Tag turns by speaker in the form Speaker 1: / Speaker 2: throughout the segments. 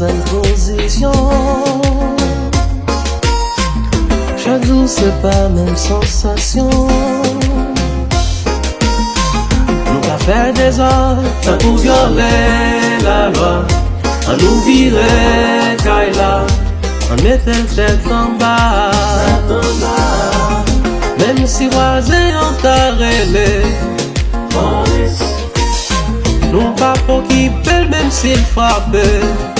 Speaker 1: sen posisyon Chak jou se pa men sensasyon Nou ka fè des or Tan pou viole la loi. An nou vire kay la An mette l tèt an ba Mem si waze an ta rele Nou pa pou ki bel Mem si l frape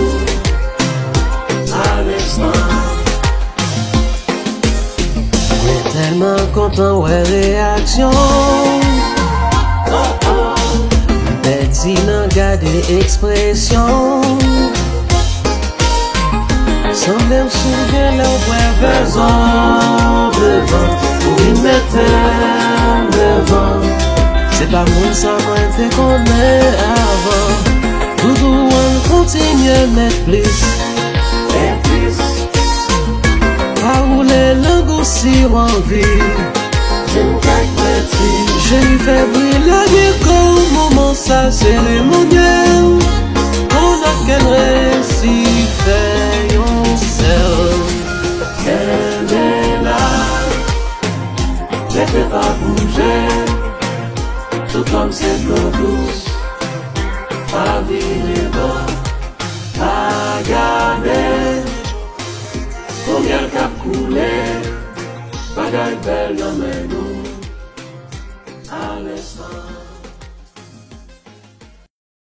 Speaker 1: Vreman kontan wè reaksyon Beti nan gade ekspresyon Sanble m souge lè wè vezan Devan, ou vi metem devan Se pa moun sa mwen te konè avan Doudou an kontinye met plis
Speaker 2: me cache petit,
Speaker 1: J'ai fait briller comme moment ça cérémoniel On a qu'un récit fait un sel
Speaker 2: elle est là, je peux pas bouger, tout comme c'est l'eau douce, pas virer bas, pas garder, combien le cap coulé, Padre, perdómenos. Alles war.